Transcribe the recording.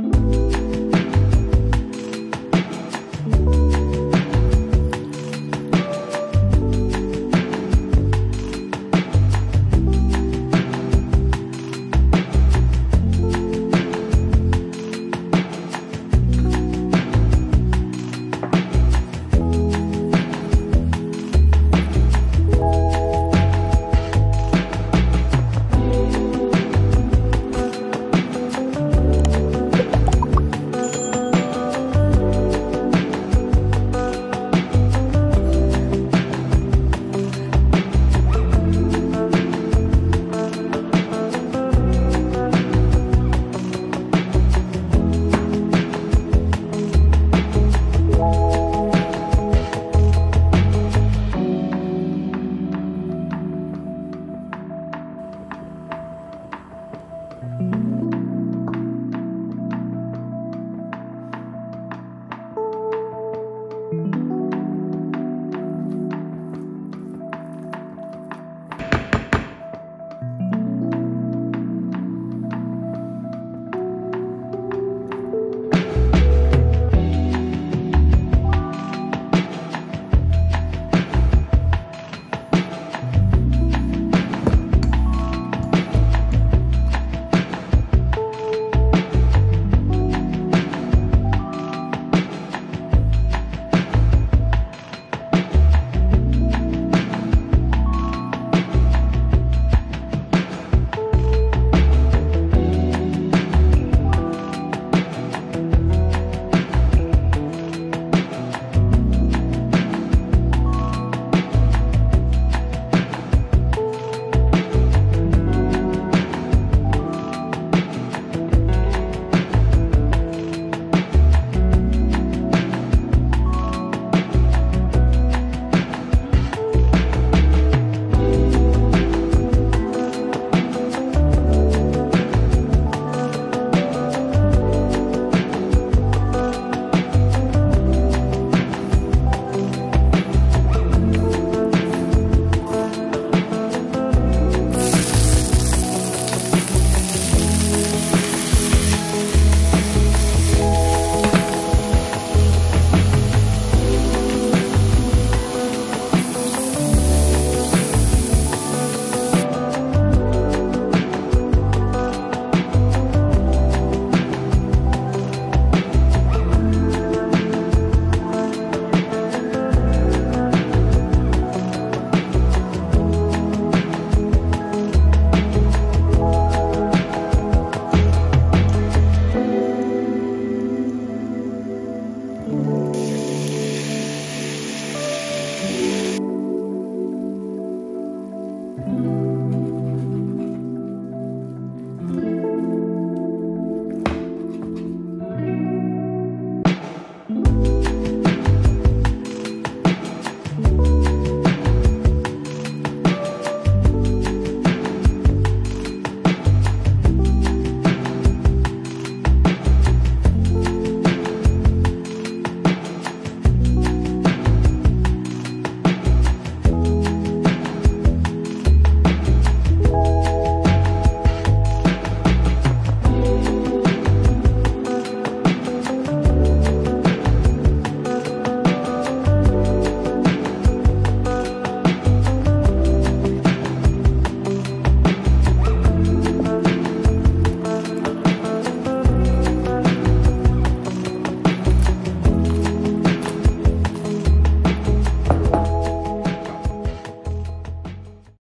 Bye.